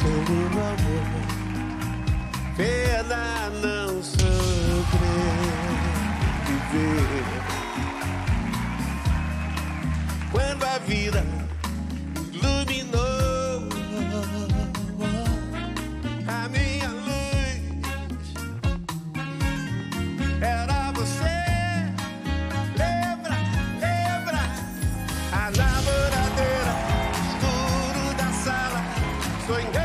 sou uma mulher Pena não sobreviver Quando a vida iluminou A minha luz Era você Lembra, lembra A namoradeira escuro da sala Sonhar